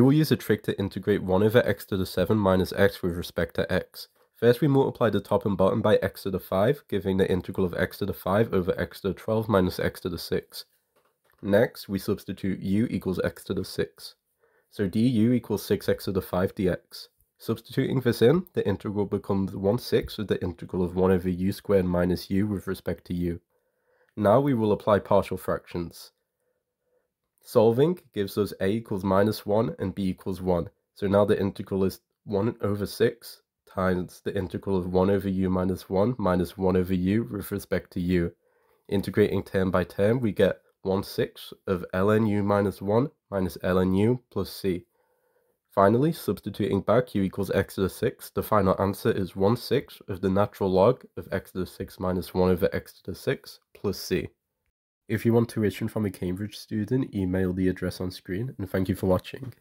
We will use a trick to integrate 1 over x to the 7 minus x with respect to x. First we multiply the top and bottom by x to the 5, giving the integral of x to the 5 over x to the 12 minus x to the 6. Next, we substitute u equals x to the 6. So du equals 6x to the 5 dx. Substituting this in, the integral becomes 1 6 of the integral of 1 over u squared minus u with respect to u. Now we will apply partial fractions. Solving gives us a equals minus 1 and b equals 1. So now the integral is 1 over 6 times the integral of 1 over u minus 1 minus 1 over u with respect to u. Integrating term by term, we get 1 6 of ln u minus 1 minus ln u plus c. Finally, substituting back u equals x to the 6, the final answer is 1 6 of the natural log of x to the 6 minus 1 over x to the 6 plus c. If you want tuition from a Cambridge student, email the address on screen, and thank you for watching.